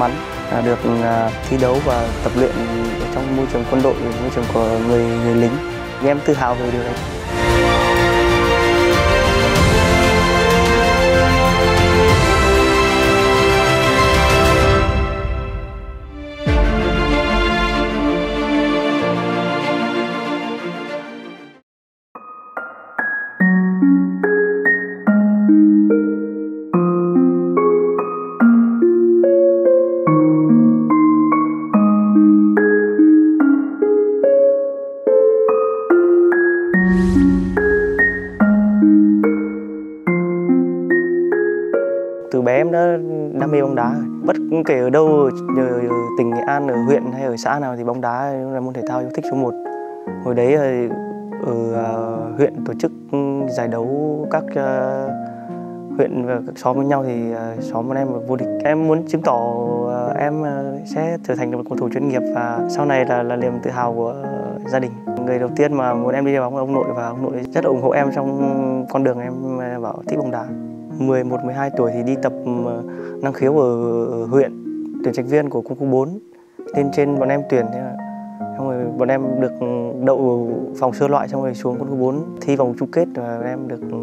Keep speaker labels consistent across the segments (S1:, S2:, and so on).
S1: mắn à, được à, thi đấu và tập luyện trong môi trường quân đội, môi trường của người người lính. Em tự hào về điều đấy. Đam mê bóng đá. Bất kể ở đâu ở tỉnh nghệ an ở huyện hay ở xã nào thì bóng đá là môn thể thao yêu thích số 1 hồi đấy ở, ở huyện tổ chức ừ, giải đấu các uh, huyện và các xóm với nhau thì uh, xóm bọn em vô địch. Em muốn chứng tỏ uh, em sẽ trở thành một cầu thủ chuyên nghiệp và sau này là là niềm tự hào của gia đình. Người đầu tiên mà muốn em đi đá bóng là ông nội và ông nội rất ủng hộ em trong con đường em bảo thích bóng đá. 11 12 tuổi thì đi tập ờ, năng khiếu ở, huyện tuyển trạch viên của quân khu 4 lên trên bọn em tuyển thế là xong rồi bọn em được ừ, đậu phòng sơ loại xong rồi xuống quân khu 4 thi vòng chung kết và bọn em được ừ,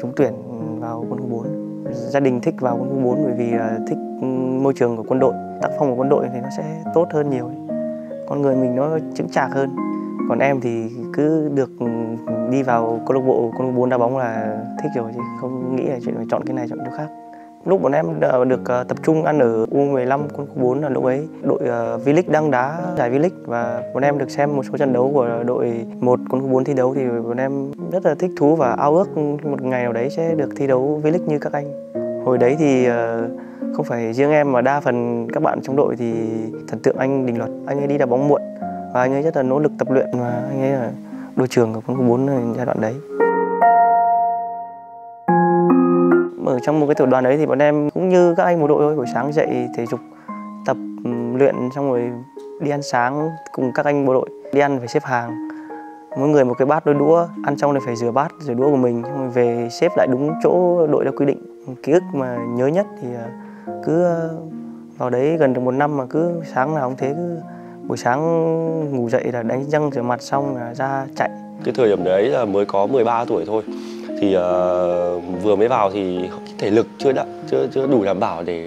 S1: trúng tuyển vào quân khu 4 gia đình thích vào quân khu 4 bởi vì thích ừ, môi trường của quân đội tác phong của quân đội thì nó sẽ tốt hơn nhiều con người mình nó chững chạc hơn còn em thì cứ được đi vào câu lạc bộ, câu lạc bộ đá bóng là thích rồi chứ không nghĩ là chuyện phải chọn cái này, chọn cái khác. Lúc bọn em được ờ, tập trung ăn ở U15 quân khu 4 là lúc ấy, đội ờ, V-League đang đá, giải V-League và bọn em được xem một số trận đấu của đội một, quân khu 4 thi đấu thì bọn em rất là thích thú và ao ước một ngày nào đấy sẽ được thi đấu V-League như các anh. Hồi đấy thì ờ, không phải riêng em mà đa phần các bạn trong đội thì thần tượng anh Đình Luật, anh ấy đi đá bóng muộn và anh ấy rất là nỗ lực tập luyện và anh ấy là đội trưởng của quân khu 4 giai đoạn đấy. Ở trong một cái tiểu đoàn đấy thì bọn em cũng như các anh một đội thôi, buổi sáng dậy thể dục, tập luyện xong rồi đi ăn sáng cùng các anh bộ đội, đi ăn phải xếp hàng. Mỗi người một cái bát đôi đũa, ăn xong thì phải rửa bát, rửa đũa của mình, xong rồi về xếp lại đúng chỗ đội đã quy định. Ký ức mà nhớ nhất thì ờ, cứ ờ, vào đấy gần được một năm mà cứ sáng nào cũng thế, cứ buổi sáng ngủ dậy là đánh răng rửa mặt xong là ra chạy.
S2: Cái thời điểm đấy là mới có 13 tuổi thôi. Thì uh, vừa mới vào thì thể lực chưa đã chưa chưa đủ đảm bảo để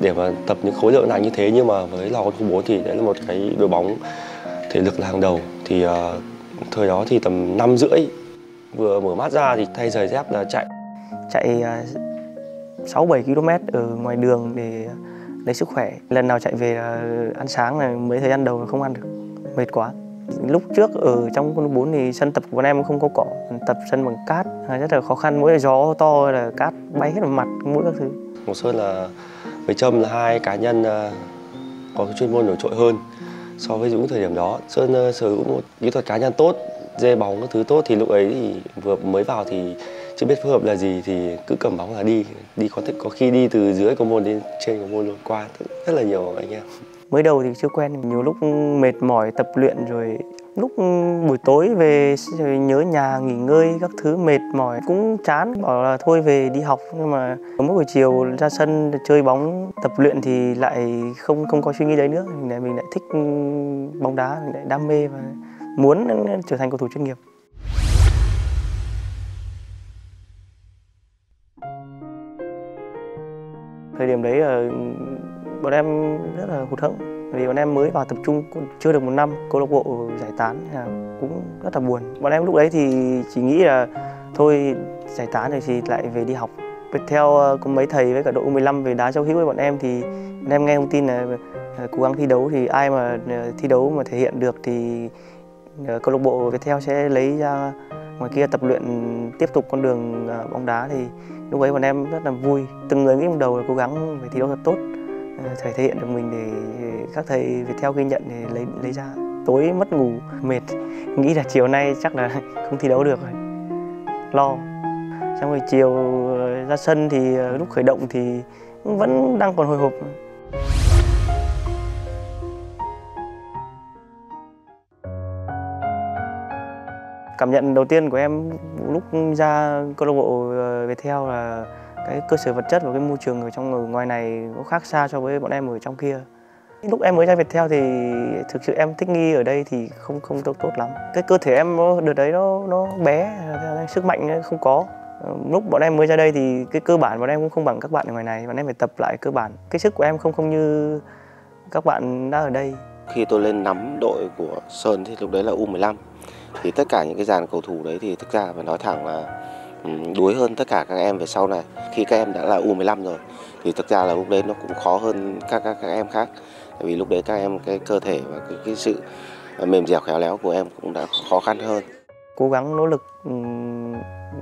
S2: để mà tập những khối lượng nặng như thế. Nhưng mà với lò con 4 thì đấy là một cái đội bóng thể lực là hàng đầu. Thì uh, thời đó thì tầm năm rưỡi vừa mở mắt ra thì thay giày dép là chạy.
S1: Chạy sáu bảy km ở ngoài đường để lấy sức khỏe. Lần nào chạy về là ăn sáng là mấy thời gian đầu là không ăn được. Mệt quá. Lúc trước ở trong quân bốn thì sân tập của bọn em không có cỏ, tập sân bằng cát à, rất là khó khăn. Mỗi gió to là cát bay hết vào mặt mũi các thứ.
S2: Ngọc Sơn là với Trâm là hai cá nhân ờ, có cái chuyên môn nổi trội hơn so với những thời điểm đó. Sơn ờ, sở hữu một kỹ thuật cá nhân tốt, dê bóng các thứ tốt thì lúc ấy thì vừa mới vào thì chưa biết phối hợp là gì thì cứ cầm bóng là đi. Đi có thể có khi đi từ dưới cầu môn đến trên cầu môn luôn, qua rất là nhiều anh em.
S1: Mới đầu thì chưa quen, nhiều lúc mệt mỏi tập luyện rồi lúc buổi tối về nhớ nhà, nghỉ ngơi các thứ, mệt mỏi cũng chán. Bảo là thôi về đi học, nhưng mà mỗi buổi chiều ra sân chơi bóng, tập luyện thì lại không không có suy nghĩ đấy nữa. Mình lại mình lại thích bóng đá, mình lại đam mê và muốn trở thành cầu thủ chuyên nghiệp. Thời điểm đấy là bọn em rất là hụt hẫng. Vì bọn em mới vào tập trung chưa được một năm, câu lạc bộ giải tán là cũng rất là buồn. Bọn em lúc đấy thì chỉ nghĩ là thôi, giải tán rồi thì lại về đi học. Theo ờ, có mấy thầy với cả đội U15 về đá châu hữu với bọn em thì bọn em nghe thông tin là ờ, cố gắng thi đấu thì ai mà thi đấu mà thể hiện được thì câu lạc bộ Viettel sẽ lấy ra ngoài kia tập luyện tiếp tục con đường bóng đá thì lúc ấy bọn em rất là vui. Từng người nghĩ trong đầu là cố gắng phải thi đấu thật tốt à, phải thể hiện được mình để các thầy Viettel ghi nhận để lấy lấy ra. Tối mất ngủ, mệt. Nghĩ là chiều nay chắc là không thi đấu được rồi. Lo. Xong rồi chiều à, ra sân thì à, lúc khởi động thì vẫn đang còn hồi hộp. Cảm nhận đầu tiên của em lúc ra câu lạc bộ ờ, Viettel là cái cơ sở vật chất và cái môi trường ở trong, ở ngoài này nó khác xa so với bọn em ở trong kia. Lúc em mới ra Việt theo thì thực sự em thích nghi ở đây thì không không tốt tốt lắm. Cái cơ thể em nó, đợt đấy nó nó bé, sức mạnh không có. Ờ, lúc bọn em mới ra đây thì cái cơ bản bọn em cũng không bằng các bạn ở ngoài này, bọn em phải tập lại cơ bản. Cái sức của em không không như các bạn đã ở đây.
S3: Khi tôi lên nắm đội của Sơn thì lúc đấy là U15 thì tất cả những cái dàn cầu thủ đấy thì thực ra phải nói thẳng là ừ, đuối hơn tất cả các em về sau này. Khi các em đã là U15 rồi thì thực ra là lúc đấy nó cũng khó hơn các các, các em khác. Tại vì lúc đấy các em cái cơ thể và cái, cái sự ờ, mềm dẻo khéo léo của em cũng đã khó khăn hơn.
S1: Cố gắng nỗ lực ừ,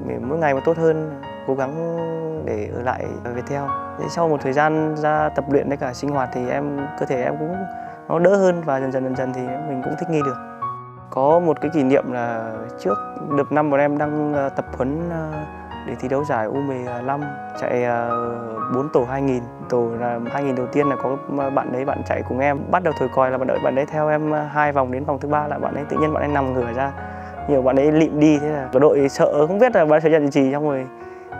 S1: để mỗi ngày một tốt hơn cố gắng để ở lại về Viettel. Sau một thời gian ra tập luyện với cả sinh hoạt thì em cơ thể em cũng nó đỡ hơn và dần dần dần dần thì mình cũng thích nghi được có một cái kỷ niệm là trước được năm bọn em đang ờ, tập huấn ờ, để thi đấu giải U15 chạy ờ, 4 tổ 2000 tổ là 2000 đầu tiên là có bạn đấy, bạn chạy cùng em. Bắt đầu thổi còi là bạn đợi bạn đấy theo em hai vòng đến vòng thứ ba là bạn ấy tự nhiên bạn ấy nằm ngửa ra. Nhiều bạn ấy lịm đi, thế là đội sợ, không biết là bạn sẽ nhận gì. Xong rồi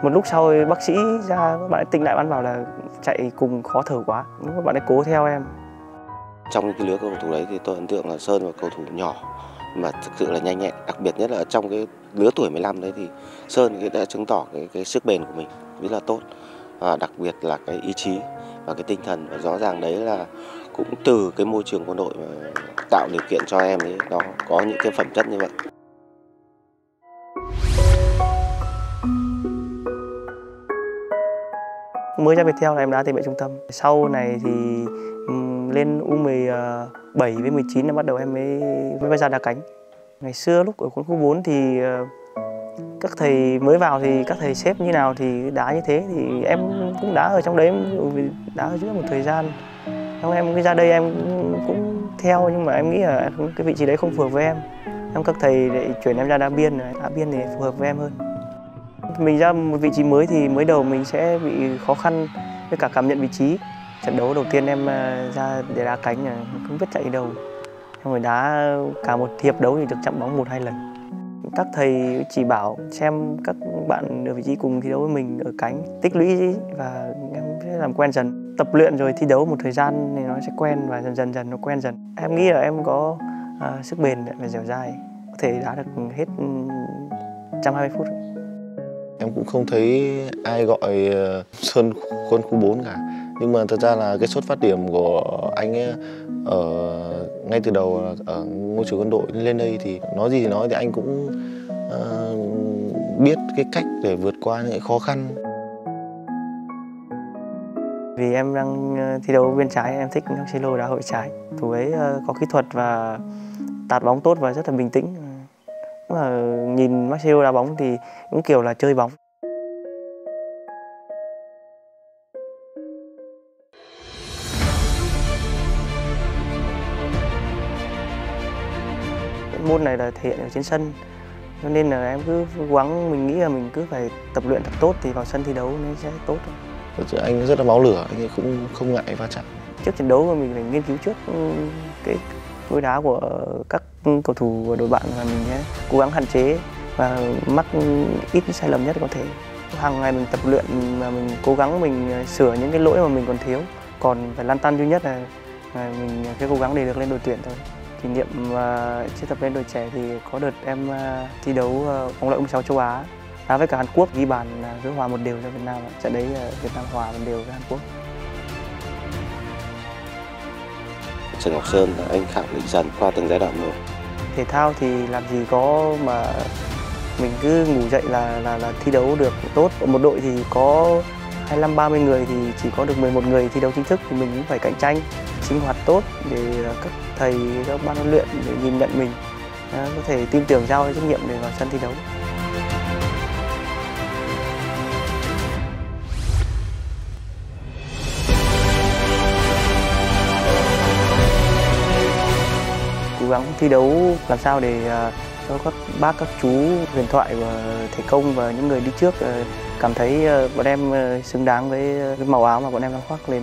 S1: một lúc sau bác sĩ ra, bạn ấy tỉnh lại, bạn bảo là chạy cùng khó thở quá. Lúc bạn ấy cố theo em.
S3: Trong cái lứa cầu thủ đấy thì tôi ấn tượng là Sơn và cầu thủ nhỏ mà thực sự là nhanh nhẹn, đặc biệt nhất là trong cái lứa tuổi 15 đấy thì Sơn cái đã chứng tỏ cái cái sức bền của mình rất là tốt. Và đặc biệt là cái ý chí và cái tinh thần, và rõ ràng đấy là cũng từ cái môi trường quân đội tạo điều kiện cho em ấy, nó có những cái phẩm chất như vậy.
S1: Mới ra Viettel là em đã tìm về trung tâm. Sau này thì lên U17 với 19 là bắt đầu em mới mới ra đá cánh. Ngày xưa lúc ở quân khu 4 thì ờ, các thầy mới vào thì các thầy xếp như nào thì đá như thế thì em cũng đá ở trong đấy đá ở giữa một thời gian. Xong em mới ra đây em cũng, cũng theo nhưng mà em nghĩ là cái vị trí đấy không phù hợp với em. Em các thầy lại chuyển em ra đá biên đá biên thì phù hợp với em hơn. Mình ra một vị trí mới thì mới đầu mình sẽ bị khó khăn với cả cảm nhận vị trí trận đấu đầu tiên em ờ, ra để đá cánh là không biết chạy đâu. Xong rồi đá cả một hiệp đấu thì được chạm bóng một hai lần. Các thầy chỉ bảo xem các bạn ở vị trí cùng thi đấu với mình ở cánh tích lũy và em sẽ làm quen dần. Tập luyện rồi thi đấu một thời gian thì nó sẽ quen và dần dần dần nó quen dần. Em nghĩ là em có uh, sức bền và dẻo dai có thể đá được hết ừ, 120 phút.
S4: Em cũng không thấy ai gọi ờ, Sơn quân khu 4 cả nhưng mà thật ra là cái xuất phát điểm của anh ấy ở ngay từ đầu ở ngôi trường quân đội lên đây thì nói gì thì nói thì anh cũng uh, biết cái cách để vượt qua những khó khăn.
S1: Vì em đang ờ, thi đấu bên trái em thích Marcelo đá hội trái. Thủ ấy có kỹ thuật và tạt bóng tốt và rất là bình tĩnh. Mà nhìn Marcelo đá bóng thì cũng kiểu là chơi bóng. Môn này là thể hiện ở trên sân. Cho nên là em cứ cố gắng mình nghĩ là mình cứ phải tập luyện thật tốt thì vào sân thi đấu nó sẽ tốt
S4: thôi. anh rất là máu lửa anh ấy cũng không ngại va chạm.
S1: Trước trận đấu mà mình phải nghiên cứu trước cái lối đá của các cầu thủ của đội bạn và mình sẽ cố gắng hạn chế và mắc ít sai lầm nhất có thể. Hàng ngày mình tập luyện mà mình cố gắng mình sửa những cái lỗi mà mình còn thiếu. Còn phải lan tăn duy nhất là mình sẽ cố gắng để được lên đội tuyển thôi kỷ niệm uh, chưa tập lên đội trẻ thì có đợt em uh, thi đấu uh, bóng loại U16 châu Á đá với cả Hàn Quốc ghi bàn uh, gỡ hòa một đều cho Việt Nam trận đấy uh, Việt Nam hòa một đều với Hàn Quốc
S3: Trần Ngọc Sơn anh khẳng định dần qua từng giai đoạn rồi.
S1: thể thao thì làm gì có mà mình cứ ngủ dậy là là là thi đấu được tốt một đội thì có 25 30 người thì chỉ có được 11 người thi đấu chính thức thì mình cũng phải cạnh tranh sinh hoạt tốt để các thầy, các ban huấn luyện để nhìn nhận mình à, có thể tin tưởng giao trách nhiệm để vào sân thi đấu. Cố gắng thi đấu làm sao để à, cho các bác, các chú huyền thoại và thầy công và những người đi trước à, cảm thấy bọn em xứng đáng với cái màu áo mà bọn em đang khoác lên.